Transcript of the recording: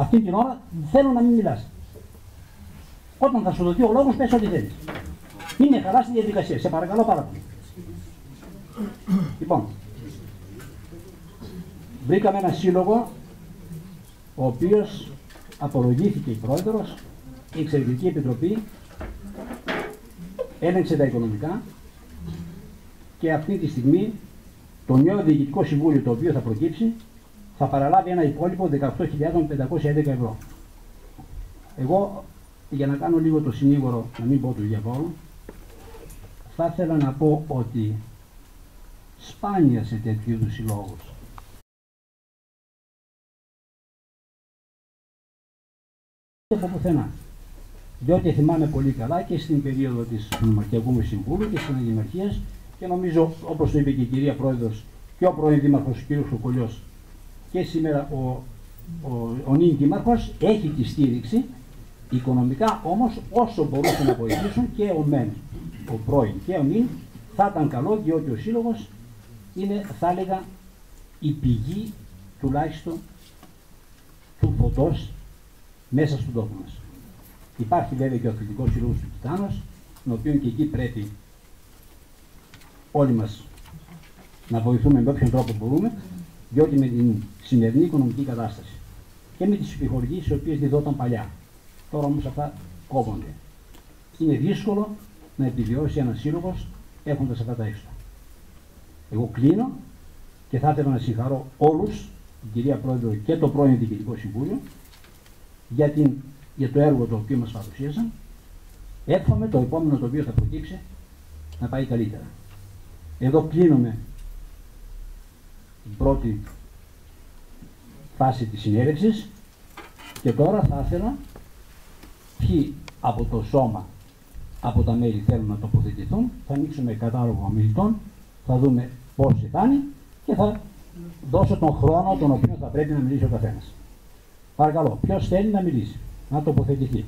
Αυτή την ώρα θέλω να μην μιλάς. Όταν θα σου δοθεί ο λόγος, πες ό,τι θέλεις. Είναι καλά στη διαδικασία. Σε παρακαλώ πάρα πολύ. Λοιπόν, βρήκαμε ένα σύλλογο ο οποίος απολογήθηκε η πρόεδρος, η Εξαιρετική Επιτροπή έλεγξε τα οικονομικά και αυτή τη στιγμή το νέο Διοικητικό Συμβούλιο το οποίο θα προκύψει θα παραλάβει ένα υπόλοιπο 18.511 ευρώ. Εγώ για να κάνω λίγο το συνήγορο, να μην πω του διαβόλου, θα ήθελα να πω ότι σπάνια σε τέτοιου είδους συλλόγους. από πουθενά. Διότι θυμάμαι πολύ καλά και στην περίοδο της Νομαρχιακού μου Συμβούλου και στην Αγιμαρχία και νομίζω, όπως το είπε και η κυρία Πρόεδρος και ο πρώην Δήμαρχος κ. Σοκολιός και σήμερα ο, ο, ο νυν Δήμαρχος έχει τη στήριξη οικονομικά όμως όσο μπορούσαν να βοηθήσουν και ο ΜΕΝ, ο πρώην και ο νυν θα ήταν καλό διότι ο Σύλλογος είναι θα έλεγα η πηγή τουλάχιστον του φωτός μέσα στον τόπο μας. Υπάρχει βέβαια και ο αθλητικός σύλλογος του Τιτάνος, τον οποίο και εκεί πρέπει όλοι μας να βοηθούμε με όποιον τρόπο μπορούμε, διότι με την σημερινή οικονομική κατάσταση και με τις επιχορηγήσεις οι οποίες διδόταν παλιά. Τώρα όμως αυτά κόβονται. Είναι δύσκολο να επιβιώσει ένας σύλλογος έχοντας αυτά τα έξω. Εγώ κλείνω και θα ήθελα να συγχαρώ όλους, την κυρία Πρόεδρο και το πρώην Διοικητικό Συμβούλιο, για, την, για το έργο το οποίο μας παρουσίασαν. Εύχομαι το επόμενο το οποίο θα προκύψει να πάει καλύτερα. Εδώ κλείνουμε την πρώτη φάση της συνέλευσης και τώρα θα ήθελα ποιοι από το σώμα, από τα μέλη θέλουν να τοποθετηθούν, θα ανοίξουμε κατάλογο ομιλητών, θα δούμε πόσοι θα είναι και θα δώσω τον χρόνο τον οποίο θα πρέπει να μιλήσει ο καθένας. Παρακαλώ, ποιος θέλει να μιλήσει, να τοποθετηθεί.